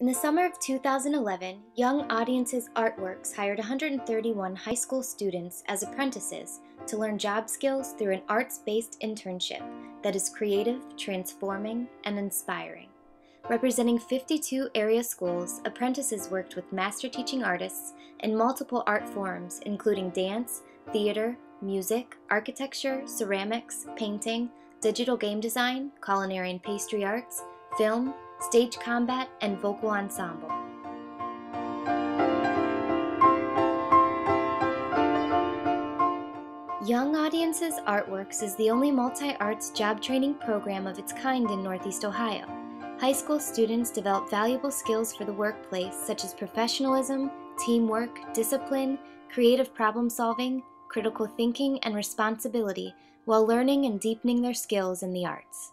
In the summer of 2011, Young Audiences Artworks hired 131 high school students as apprentices to learn job skills through an arts based internship that is creative, transforming, and inspiring. Representing 52 area schools, apprentices worked with master teaching artists in multiple art forms, including dance, theater, music, architecture, ceramics, painting, digital game design, culinary and pastry arts, film, stage combat, and vocal ensemble. Young Audiences Artworks is the only multi-arts job training program of its kind in Northeast Ohio. High school students develop valuable skills for the workplace such as professionalism, teamwork, discipline, creative problem solving, critical thinking, and responsibility while learning and deepening their skills in the arts.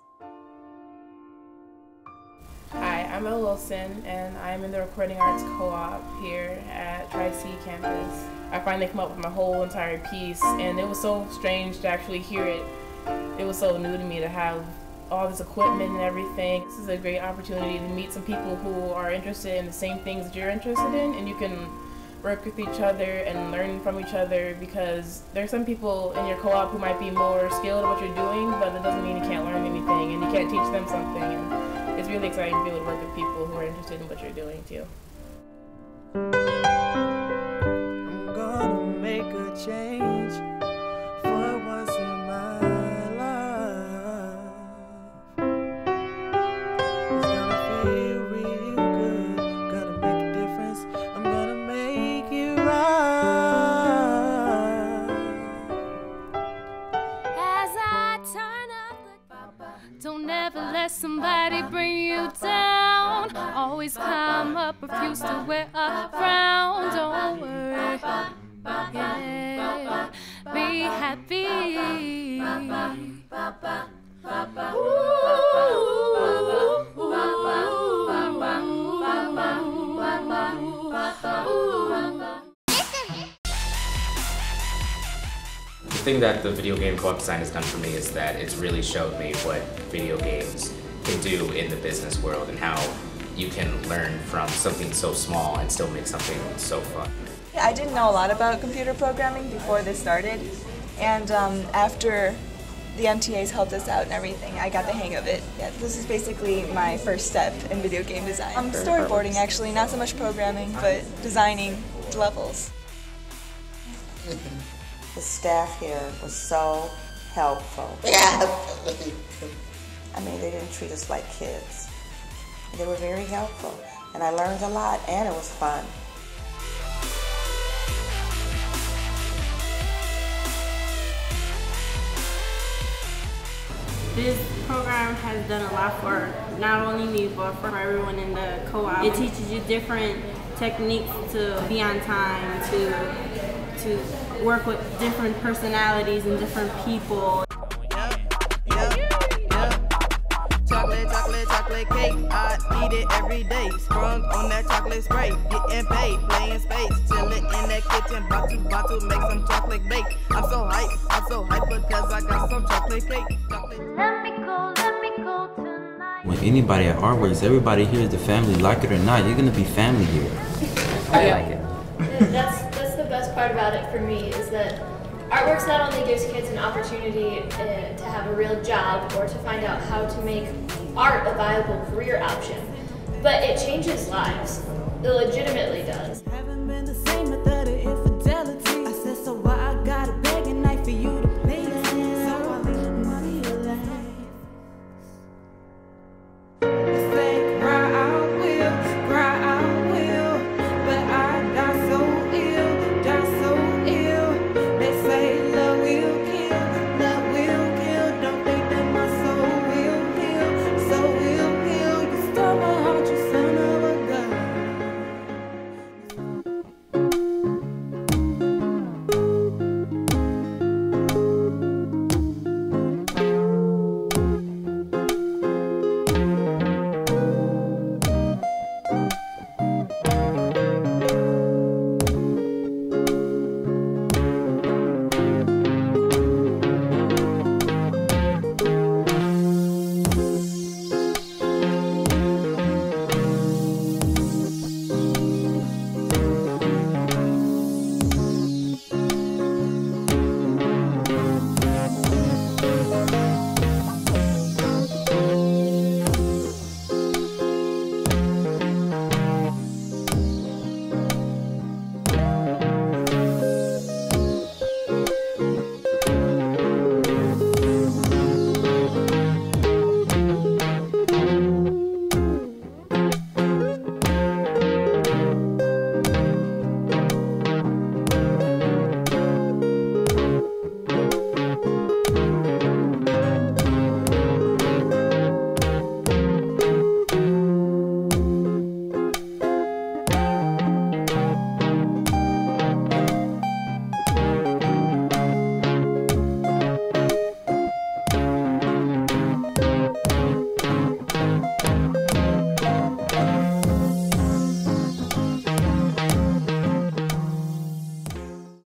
I'm Elle Wilson, and I'm in the Recording Arts Co-op here at Tri-C campus. I finally came up with my whole entire piece, and it was so strange to actually hear it. It was so new to me to have all this equipment and everything. This is a great opportunity to meet some people who are interested in the same things that you're interested in, and you can work with each other and learn from each other because there's some people in your co-op who might be more skilled at what you're doing, but that doesn't mean you can't learn anything and you can't teach them something. It's really exciting to be able to work with people who are interested in what you're doing too. Let somebody bring you down. Always come up, refuse to wear a frown. Don't worry. Yeah. Be happy. The thing that the video game co-op design has done for me is that it's really showed me what video games can do in the business world and how you can learn from something so small and still make something so fun. I didn't know a lot about computer programming before this started, and um, after the MTAs helped us out and everything, I got the hang of it. Yeah, this is basically my first step in video game design. I'm um, storyboarding actually, not so much programming, but designing levels. The staff here was so helpful. I mean, they didn't treat us like kids. They were very helpful, and I learned a lot, and it was fun. This program has done a lot for not only me, but for everyone in the co-op. It teaches you different techniques to be on time, to to work with different personalities and different people. Yeah, yeah. Chocolate, chocolate, chocolate cake. I eat it every day. Sprung on that chocolate spray. Getting paid, playing space. Chilling in that kitchen. Bottle, bottle, make some chocolate bake. I'm so hype, I'm so hype because I got some chocolate cake. Chocolate. Let me go, let me go tonight. When anybody at Artworks, everybody here is the family, like it or not, you're gonna be family here. I like it. That's that's the best part about it for me is that Artworks not only gives kids an opportunity uh, to have a real job or to find out how to make art a viable career option, but it changes lives. It legitimately does.